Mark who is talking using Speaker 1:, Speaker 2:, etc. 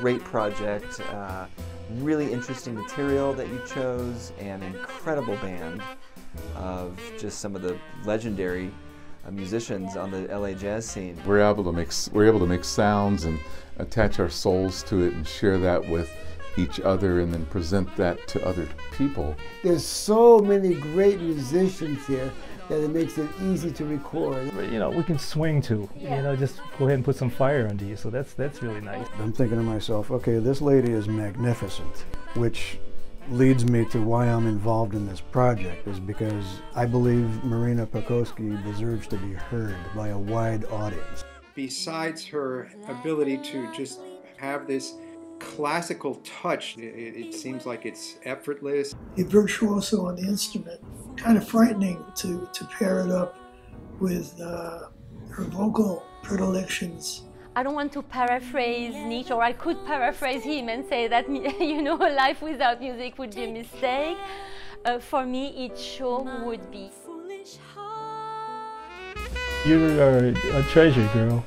Speaker 1: Great project, uh, really interesting material that you chose, and incredible band of just some of the legendary uh, musicians on the LA jazz scene.
Speaker 2: We're able to make we're able to make sounds and attach our souls to it and share that with each other and then present that to other people.
Speaker 3: There's so many great musicians here that it makes it easy to record.
Speaker 4: But, you know, we can swing to, Yeah. You know, just go ahead and put some fire under you. So that's that's really nice.
Speaker 5: I'm thinking to myself, okay, this lady is magnificent, which leads me to why I'm involved in this project is because I believe Marina Pacowski deserves to be heard by a wide audience.
Speaker 6: Besides her ability to just have this classical touch, it, it seems like it's effortless.
Speaker 7: A virtuoso on the instrument, kind of frightening to, to pair it up with uh, her vocal predilections.
Speaker 8: I don't want to paraphrase Nietzsche, or I could paraphrase him and say that, you know, a life without music would be a mistake. Uh, for me, it sure would be.
Speaker 4: You are a treasure, girl.